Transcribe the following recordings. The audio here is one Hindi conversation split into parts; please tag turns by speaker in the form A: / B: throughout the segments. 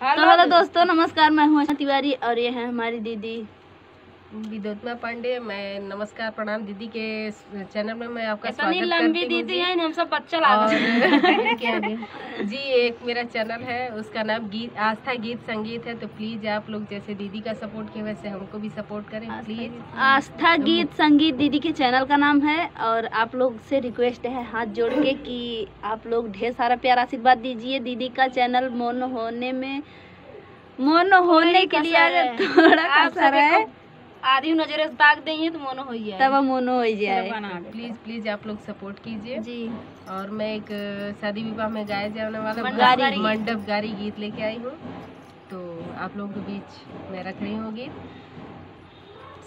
A: तो हेलो दोस्तों नमस्कार मैं हूँ तिवारी और ये है हमारी दीदी
B: विदोत्मा पांडे मैं नमस्कार प्रणाम दीदी के चैनल में मैं आपका स्वागत
A: लंबी
B: करती हूँ
A: दीदी
B: जी।
A: है हम सब बच्चा
B: जी? एक मेरा चैनल है उसका नाम गीत आस्था गीत संगीत है तो प्लीज़ आप लोग जैसे दीदी का सपोर्ट किए वैसे हमको भी सपोर्ट करें प्लीज़
A: आस्था गीत संगीत दीदी के चैनल का नाम है और आप लोग से रिक्वेस्ट है हाथ जोड़ के कि आप लोग ढेर सारा प्यार आशीर्वाद दीजिए दीदी का चैनल मोन होने में मोन होने के लिए थोड़ा कसर है।
C: आधी नजरे ताक देंगे तो मोनो हो जाए
A: तब मोनो हो जाए
B: प्लीज़ प्लीज़ आप लोग सपोर्ट कीजिए।
A: जी।
B: और मैं एक शादी विवाह में गाए जाने वाला
A: मंडप
B: गारी गीत लेके आई हूँ। तो आप लोग के बीच मैं रख रही हूँ गीत।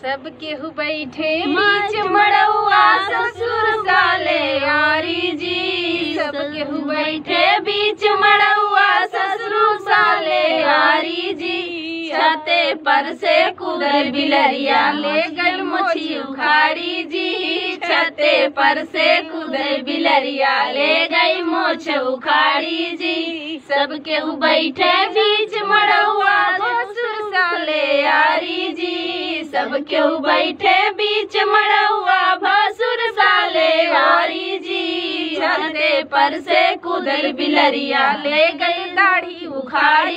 B: सब केहू बैठे बीच मड़ौआ ससुर साले यारी जी। सब केहू बैठे बीच मड़ौआ ससुर साले यारी जी। छते पर से कुदर बिलरिया ले गल मोची उखाड़ी जी। छते पर से कुदर बिलरिया ले गई मोछ उखाड़ी जी। सब केहू बैठे बीच मड़ौआ ससुर साले यारी जी। सब केहू बैठे बीच मड़ौआ भसुर साले यारी जी। छते पर से कुदर बिलरिया ले गई दाढ़ी उखाड़ी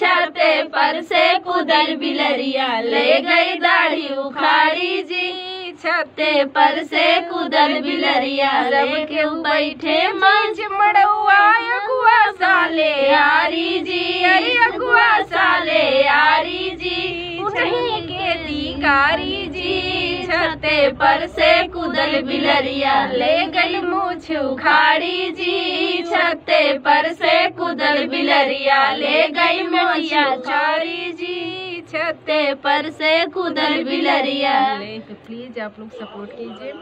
B: छते पर से कुदर बिलरिया ले गई दाढ़ी उखाड़ी जी। छते पर से कुदर बिलरिया सब के बैठे मंच मड़ुआ अगुआ साले यारी जी। अरे अगुआ साले यारी जी उठही के दिकारी जी। छते पर से कुदल बिलरिया ले उखाड़ी जी, छते पर से कुदल बिलरिया ले गई मोहिया चारी जी, छते पर से कुदल बिलरिया। तो प्लीज़ आप लोग सपोर्ट कीजिए।